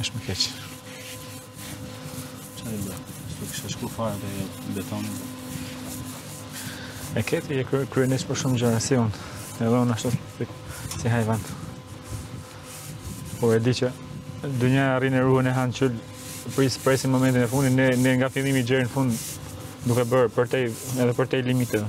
Është më keq. Çfarë do? Do të shkosh ku fare te betoni. E ke të kry, kryeneç për shumë gjëra si unë. Edhe unë ashtu si, si hajvan. Por e di që dynjaja rrinë e ruhen e hanë që pris, presin momentin e fundit, ne, ne nga fillimi gjer në fund duke bërë përtej, edhe përtej limiteve.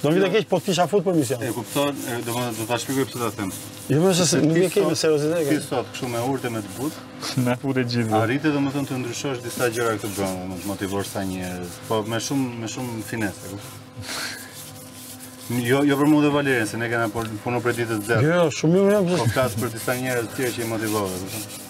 Do vjen keq po të kisha fut për mision. E kupton, do të do ta shpjegoj pse ta them. Jo mos se nuk e kemi seriozitet. Ti sot kështu me urtë me të but. Na futë gjithë. Arrite domethënë të ndryshosh disa gjëra këtu brenda, mund të motivosh sa njerëz, po me shumë me shumë finese. Jo, jo për mua dhe Valerin, se ne kena punuar prej ditës zero. Jo, jo, shumë mirë jam. Po flas për disa njerëz të tjerë që i motivove, kupton?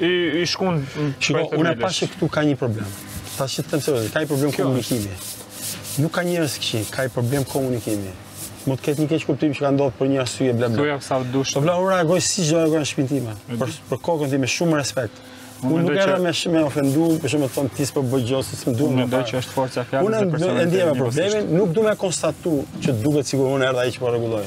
i, i shkun Shiko, unë e pashë këtu ka një problem. Tash ta them seriozisht, ka një problem Kjo komunikimi. Është. Nuk ka njerëz këqij, ka një problem komunikimi. Mund të ketë një keqkuptim që ka ndodhë për një arsye, bla bla. Thuja ti sa të dush. Po bla, unë reagoj siç reagoj në shpinë time, për, për kokën time shumë respekt. Unë nuk erdha me u ofendu, për shembull të thonë ti s'po bën gjo, se s'më duhet. Unë mendoj që është forca e fjalës dhe personalitet. Unë e ndieva problemin, nuk du me konstatu që duket sikur unë erdha ai që po rregulloj.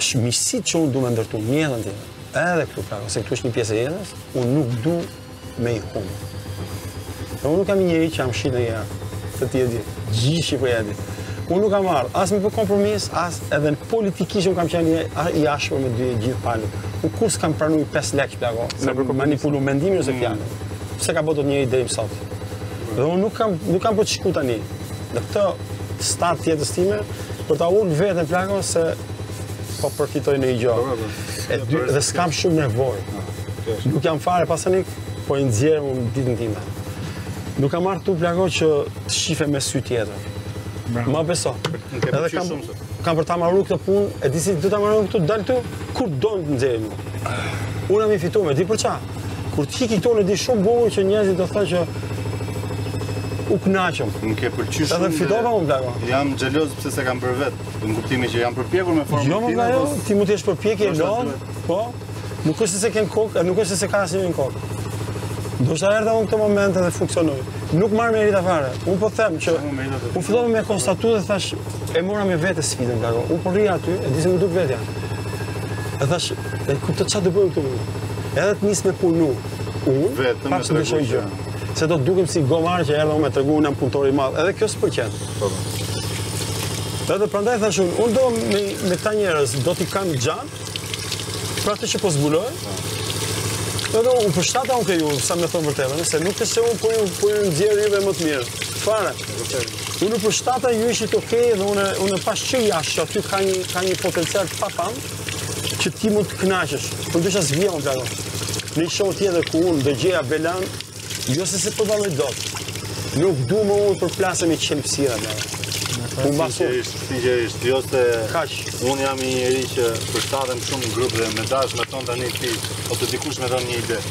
Sh miqësit që unë du me ndërtu në jetën tjetër. Edhe këtu plako, se këtu është një pjesë e jetës, unë nuk du me i humb. Dhe unë nuk kam një njëri që jam shqit në jetë, të tjetë gjithë, gjithë që për jetë. Unë nuk kam ardhë, as me bë kompromis, as edhe në politikë që unë kam qenë i ashpër me të gjithë palët. Unë kurrë s'kam pranu një 5 lekë plako, se për manipulu mendimin ose mm. fjalë. Se ka bo një ide më sot. Dhe unë nuk kam, nuk kam për të shku tani. Në këtë stad të jetës time, Për ta ul veten plako se po përfitoj noi gjo. Po, po, po. Dhe s'kam shumë nevojë. Ah, Nuk jam fare pasanik, po e nxjerr unë ditën time. Nuk kam ardh ktu plako që të shifem me sy tjetër. Ma beso. Edhe kam, kam për ta maru këtë punë, e disi du ta maru këtu, të dal ktu, kur don të nxjerr mu. Unë jam i fitum, e di për ça? Kur të iki këtu noi ditë shumë bukur që njerëzit do të thonë që u kënaqëm. Më ke pëlqyer shumë. Edhe fitova unë plako. Jam xheloz pse s'e kam bërë vetë. Në kuptimin që jam përpjekur me formën jo, time. Jo, ti mund të jesh përpjek e lodh. Po. Nuk është se ke kokë, nuk është se ka asnjë kokë. Ndoshta erdha unë këtë moment edhe funksionoi. Nuk marr merita fare. Unë po them që unë fillova me konstatuar dhe thash e mora me vete sfidën plako. Unë po rri aty, e di se më duk vetja. E thash, e kupto çfarë do bëjmë këtu? Edhe të nis me punu. Unë vetëm me tregu gjë. Se do të dukem si gomar që erdha me tregu unë jam punëtor i madh. Edhe kjo s'pëlqen. Po. po. Edhe prandaj thash unë, unë domethënë këta njerëz do t'i kam xhan. Për atë që po zbuloj. Po. Edhe unë u përshtata unë ke ju, sa me thonë vërtetën, se nuk është se unë, po ju, po ju nxjerr më të mirë. Fare. Unë përshtata ju ishit ok dhe unë unë pash që jashtë që aty ka një ka një potencial të papam që ti mund të kënaqesh. Po do desha ta zhvilloja në ndonjë show tjetër ku unë do gjeja Belan, jo se se përballoj dot. Nuk du më unë përplasem me qelpsira me. Unë basu. Sinqerisht, jo se kaq. Unë jam një njeri që përshtatem shumë në grup dhe më dash, më thua tani ti ose dikush më thotë një ide.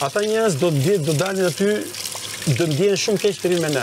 Ata njerëz do të dalin aty, do ndjehen shumë keq të rrinë me ne.